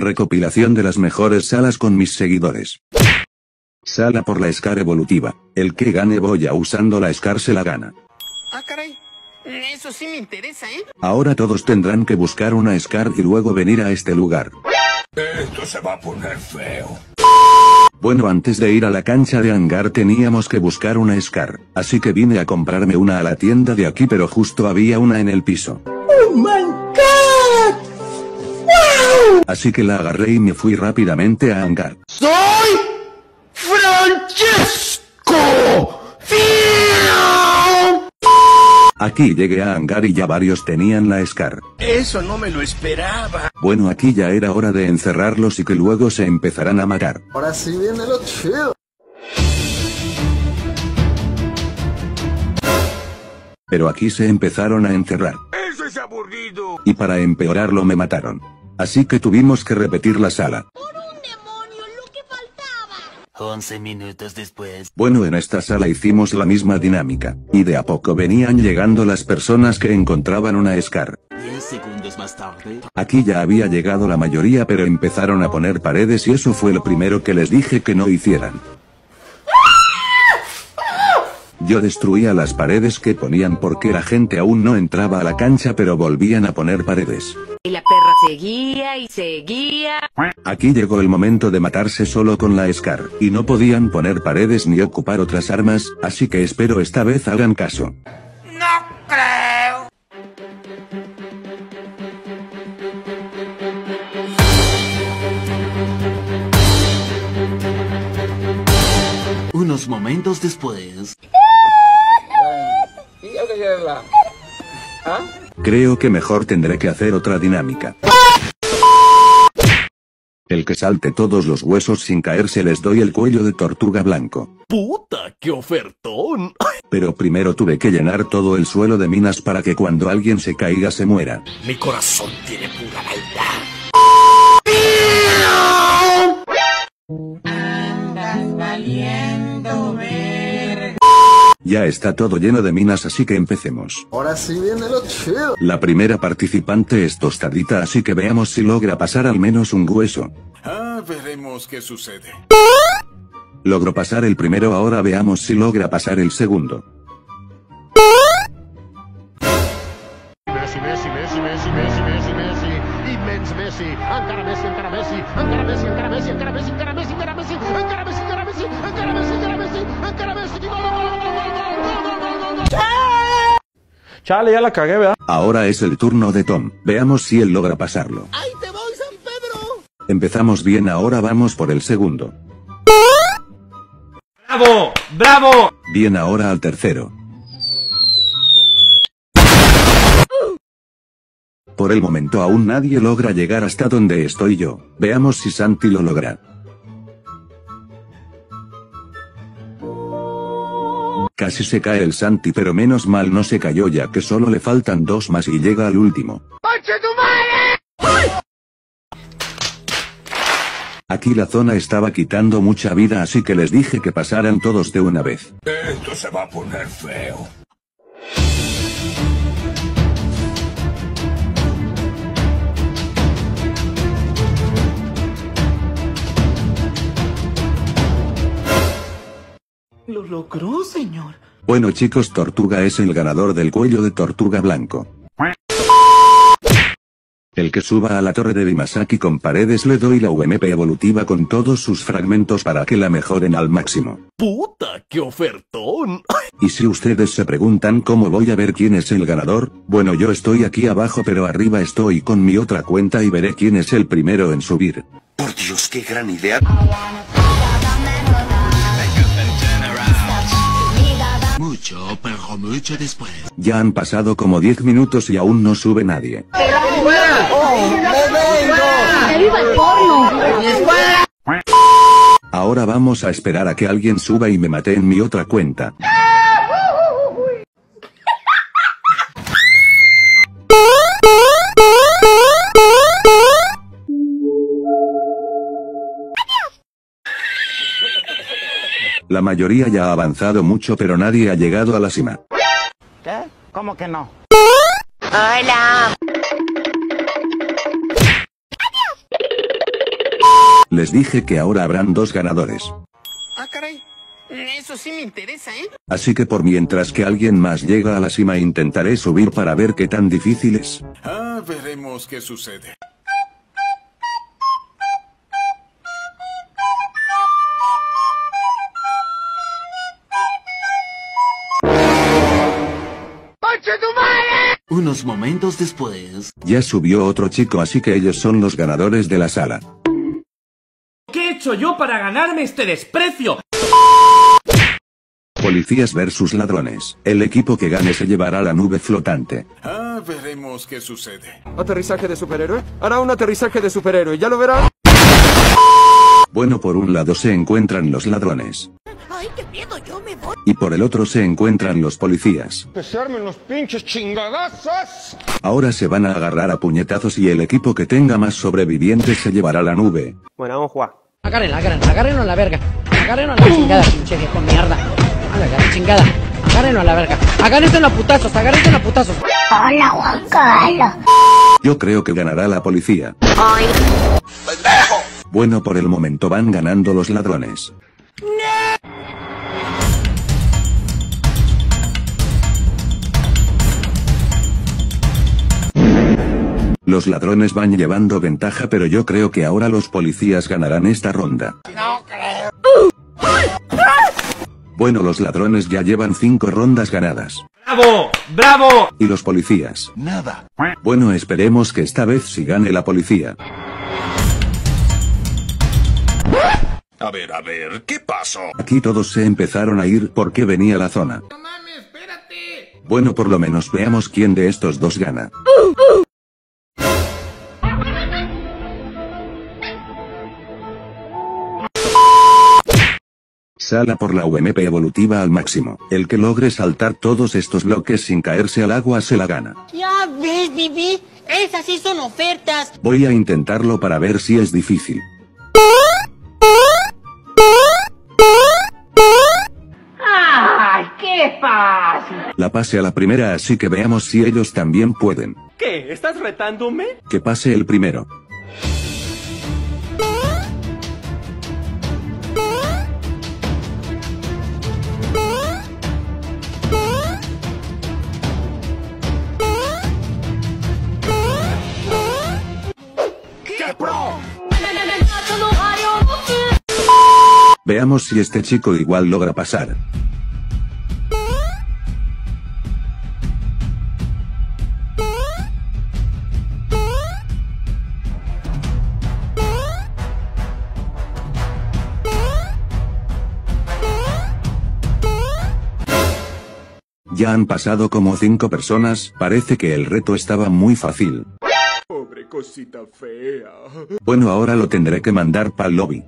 Recopilación de las mejores salas con mis seguidores. Sala por la Scar evolutiva. El que gane Boya usando la Scar se la gana. Ah, caray. Eso sí me interesa, ¿eh? Ahora todos tendrán que buscar una Scar y luego venir a este lugar. Esto se va a poner feo. Bueno, antes de ir a la cancha de hangar teníamos que buscar una Scar, así que vine a comprarme una a la tienda de aquí, pero justo había una en el piso. ¡Oh! ¡Wow! Así que la agarré y me fui rápidamente a hangar. ¡Soy Francesco! Aquí llegué a hangar y ya varios tenían la Scar. Eso no me lo esperaba. Bueno, aquí ya era hora de encerrarlos y que luego se empezarán a matar. Ahora sí viene lo chido. Pero aquí se empezaron a encerrar. Eso es aburrido. Y para empeorarlo me mataron. Así que tuvimos que repetir la sala. Por un demonio, lo que faltaba. 11 minutos después. Bueno, en esta sala hicimos la misma dinámica, y de a poco venían llegando las personas que encontraban una Scar. 10 segundos más tarde. Aquí ya había llegado la mayoría pero empezaron a poner paredes y eso fue lo primero que les dije que no hicieran. Yo destruía las paredes que ponían porque la gente aún no entraba a la cancha pero volvían a poner paredes. Y la perra seguía y seguía. Aquí llegó el momento de matarse solo con la Scar, y no podían poner paredes ni ocupar otras armas, así que espero esta vez hagan caso. No creo. Unos momentos después. Creo que mejor tendré que hacer otra dinámica. El que salte todos los huesos sin caerse les doy el cuello de tortuga blanco. ¡Puta, qué ofertón! Pero primero tuve que llenar todo el suelo de minas para que cuando alguien se caiga se muera. Mi corazón tiene pura maldad. Ya está todo lleno de minas así que empecemos. Ahora sí viene lo chido. La primera participante es tostadita así que veamos si logra pasar al menos un hueso. Ah, veremos qué sucede. Logró pasar el primero ahora veamos si logra pasar el segundo. Messi, Messi, Messi, Messi, Messi, Messi, Messi, immens Messi, encara Messi, encara Messi, encara Messi, encara Messi, encara Messi, encara Messi, encara Messi, encara Messi, encara Messi, encara Messi, encara Messi, Chale, ya la cagué, ¿verdad? Ahora es el turno de Tom. Veamos si él logra pasarlo. ¡Ahí te voy, San Pedro! Empezamos bien ahora vamos por el segundo. ¡Bravo! ¡Bravo! Bien ahora al tercero. Por el momento aún nadie logra llegar hasta donde estoy yo. Veamos si Santi lo logra. Casi se cae el Santi pero menos mal no se cayó ya que solo le faltan dos más y llega al último. Aquí la zona estaba quitando mucha vida así que les dije que pasaran todos de una vez. Esto se va a poner feo. Lo logró, señor. Bueno chicos Tortuga es el ganador del cuello de Tortuga Blanco. El que suba a la torre de Dimasaki con paredes le doy la UMP evolutiva con todos sus fragmentos para que la mejoren al máximo. ¡Puta, qué ofertón! Y si ustedes se preguntan cómo voy a ver quién es el ganador, bueno yo estoy aquí abajo pero arriba estoy con mi otra cuenta y veré quién es el primero en subir. Por Dios, qué gran idea. Mucho, después. Ya han pasado como 10 minutos y aún no sube nadie. Ahora vamos a esperar a que alguien suba y me mate en mi otra cuenta. La mayoría ya ha avanzado mucho pero nadie ha llegado a la cima. ¿Qué? ¿Cómo que no? Hola. Les dije que ahora habrán dos ganadores. Ah, caray. Eso sí me interesa, ¿eh? Así que por mientras que alguien más llega a la cima intentaré subir para ver qué tan difícil es. Ah, veremos qué sucede. Unos momentos después. Ya subió otro chico así que ellos son los ganadores de la sala. ¿Qué he hecho yo para ganarme este desprecio? Policías versus ladrones. El equipo que gane se llevará la nube flotante. Ah, veremos qué sucede. ¿Aterrizaje de superhéroe? Hará un aterrizaje de superhéroe, ya lo verán. Bueno, por un lado se encuentran los ladrones. Ay, qué miedo, yo me voy. Y por el otro se encuentran los policías. ¡Que se armen los pinches chingadazos! Ahora se van a agarrar a puñetazos y el equipo que tenga más sobrevivientes se llevará la nube. Bueno, vamos a jugar. Agárrenla, agárrenla, agárrenlo a la verga. Agárrenlo a la chingada, pinche viejo mierda. A la chingada. Agárrenlo a la verga. Agárrense a putazos, agárrense a putazos. Hola, Juan Carlos. Yo creo que ganará la policía. Bueno, por el momento van ganando los ladrones. Los ladrones van llevando ventaja pero yo creo que ahora los policías ganarán esta ronda. Bueno, los ladrones ya llevan 5 rondas ganadas. ¡Bravo! ¡Bravo! ¿Y los policías? Nada. Bueno, esperemos que esta vez sí gane la policía. A ver, a ver, ¿qué pasó? Aquí todos se empezaron a ir porque venía la zona. No mames, espérate. Bueno, por lo menos veamos quién de estos dos gana. Sala por la UMP evolutiva al máximo. El que logre saltar todos estos bloques sin caerse al agua se la gana. Ya ves, Bibi. Esas sí son ofertas. Voy a intentarlo para ver si es difícil. La pase a la primera así que veamos si ellos también pueden. ¿Qué? ¿Estás retándome? Que pase el primero. Veamos si este chico igual logra pasar. Ya han pasado como cinco personas, parece que el reto estaba muy fácil. Pobre cosita fea. Bueno, ahora lo tendré que mandar pa'l lobby.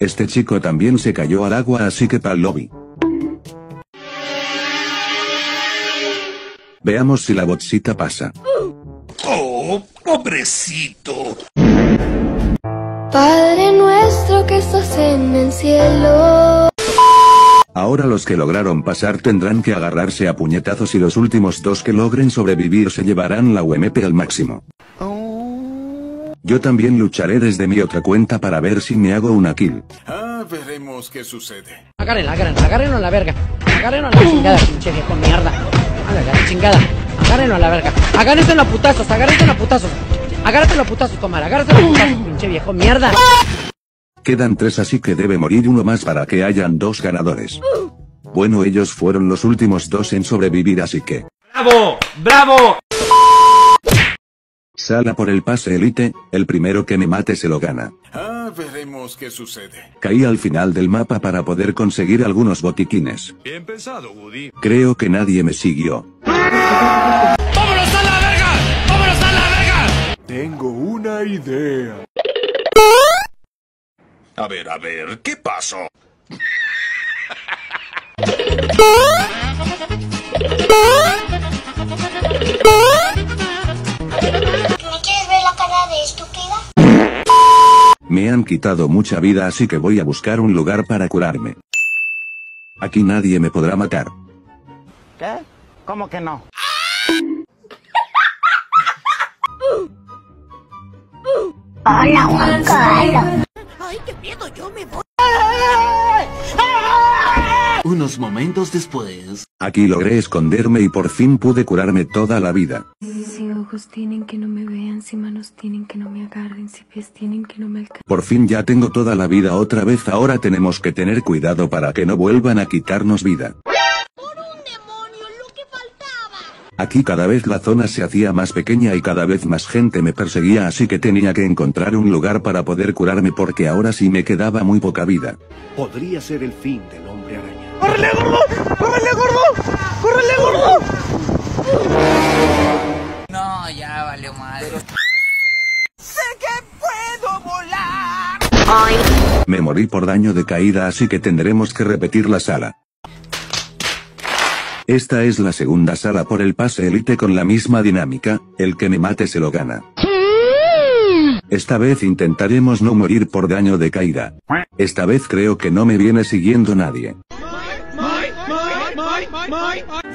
Este chico también se cayó al agua, así que pa'l lobby. Veamos si la botsita pasa. Oh, pobrecito. Padre nuestro que estás en el cielo. Ahora los que lograron pasar tendrán que agarrarse a puñetazos y los últimos dos que logren sobrevivir se llevarán la UMP al máximo. Yo también lucharé desde mi otra cuenta para ver si me hago una kill. Ah, veremos qué sucede. Agárrenla, agárrenla, agárrenlo a la verga. Agárrenlo a la chingada, pinche viejo mierda. A la chingada. Agárrenlo a la verga. Agárrense a putazos, agárrense a putazos. Agárrate a putazos, comadre. Agárrate a putazos, pinche viejo mierda. Quedan tres así que debe morir uno más para que hayan dos ganadores. Bueno, ellos fueron los últimos dos en sobrevivir así que... ¡Bravo! ¡Bravo! Sala por el pase elite, el primero que me mate se lo gana. Ah, veremos qué sucede. Caí al final del mapa para poder conseguir algunos botiquines. Bien pensado, Woody. Creo que nadie me siguió. ¡Vámonos a la verga! ¡Vámonos a la verga! Tengo una idea. A ver, a ver, ¿qué pasó? ¿Me quieres ver la cara de estúpida? Me han quitado mucha vida así que voy a buscar un lugar para curarme. Aquí nadie me podrá matar. ¿Qué? ¿Cómo que no? Hola, Juan Carlos. Ay, qué miedo, yo me voy. Unos momentos después. Aquí logré esconderme y por fin pude curarme toda la vida. Si ojos tienen que no me vean, si manos tienen que no me agarren, si pies tienen que no me alcancen. Por fin ya tengo toda la vida otra vez. Ahora tenemos que tener cuidado para que no vuelvan a quitarnos vida. Aquí cada vez la zona se hacía más pequeña y cada vez más gente me perseguía así que tenía que encontrar un lugar para poder curarme porque ahora sí me quedaba muy poca vida. Podría ser el fin del hombre araña. ¡Córrele, gordo! ¡Córrele, gordo! ¡Córrele, gordo! No, ya valió madre. ¡Sé que puedo volar! Me morí por daño de caída así que tendremos que repetir la sala. Esta es la segunda sala por el pase elite con la misma dinámica, el que me mate se lo gana. Esta vez intentaremos no morir por daño de caída. Esta vez creo que no me viene siguiendo nadie.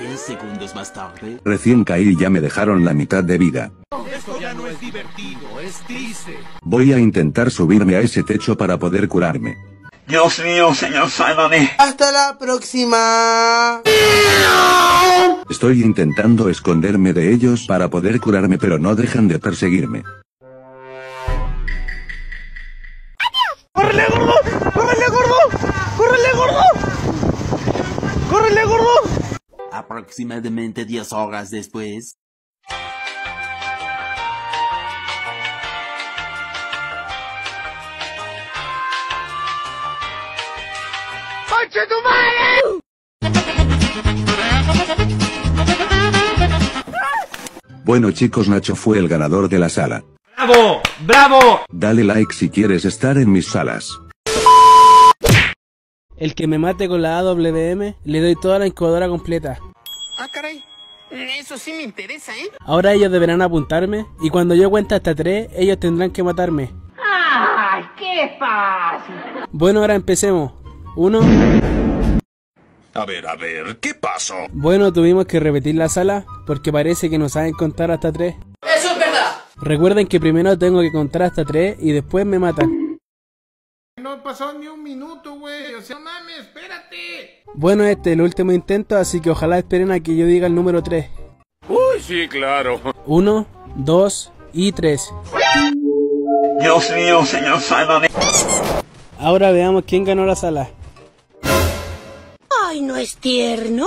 10 segundos más tarde. Recién caí y ya me dejaron la mitad de vida. Esto ya no es divertido, es triste. Voy a intentar subirme a ese techo para poder curarme. Dios mío, señor, sálvame. Hasta la próxima. Estoy intentando esconderme de ellos para poder curarme pero no dejan de perseguirme. ¡Córrele, gordo! ¡Córrele, gordo! ¡Córrele, gordo! ¡Córrele, gordo! Aproximadamente 10 horas después. ¡Conche tu madre! Bueno chicos Nacho fue el ganador de la sala. ¡Bravo! ¡Bravo! Dale like si quieres estar en mis salas. El que me mate con la AWM, le doy toda la incubadora completa. Ah, caray. Eso sí me interesa, ¿eh? Ahora ellos deberán apuntarme, y cuando yo cuente hasta tres, ellos tendrán que matarme. ¡Ay, qué fácil! Bueno, ahora empecemos. Uno. A ver, a ver, ¿qué pasó? Bueno, tuvimos que repetir la sala, porque parece que no saben contar hasta tres. ¡Eso es verdad! Recuerden que primero tengo que contar hasta tres y después me matan. No pasó ni un minuto, güey. O sea, mames, espérate. Bueno, este es el último intento, así que ojalá esperen a que yo diga el número 3. Uy, sí, claro. 1, 2 y 3. Dios mío, señor, sálvame. Ahora veamos quién ganó la sala. ¿No es tierno?